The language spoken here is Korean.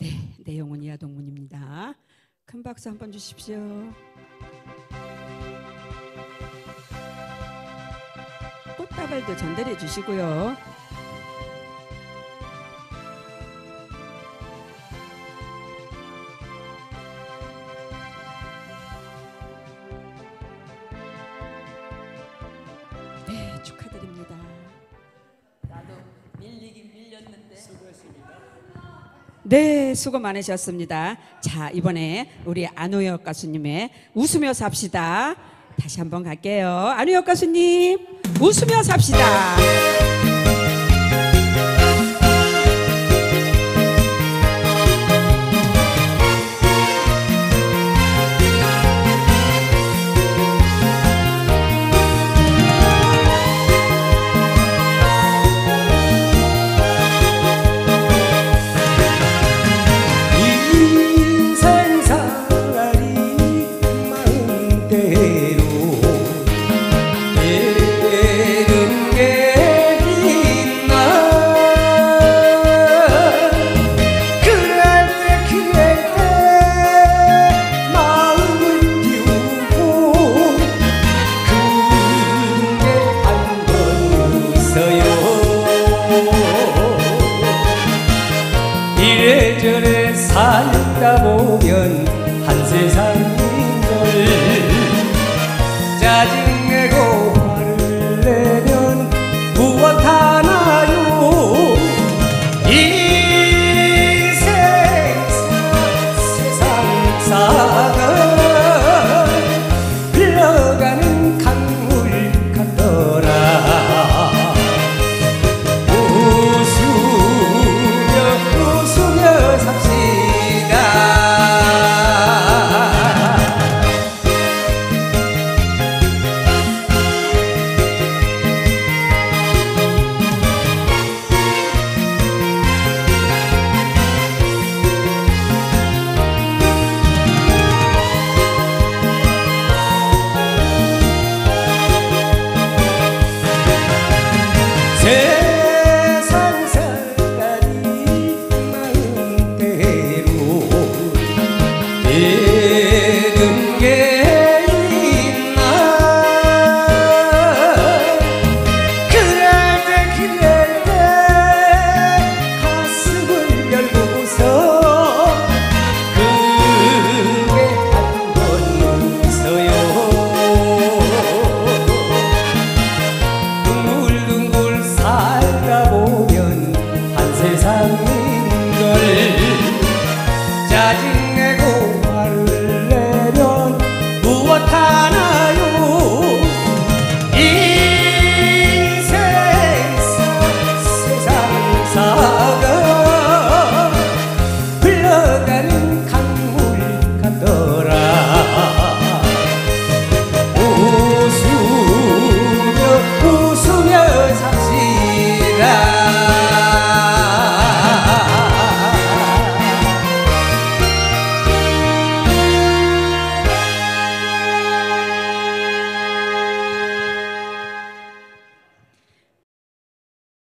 네, 내용은 이하 동문입니다. 큰 박수 한번 주십시오. 꽃다발도 전달해 주시고요. 네, 축하드립니다. 나도 밀리긴 밀렸는데 네, 수고 많으셨습니다. 자, 이번에 우리 안호혁 가수님의 웃으며 삽시다. 다시 한번 갈게요. 안호혁 가수님, 웃으며 삽시다.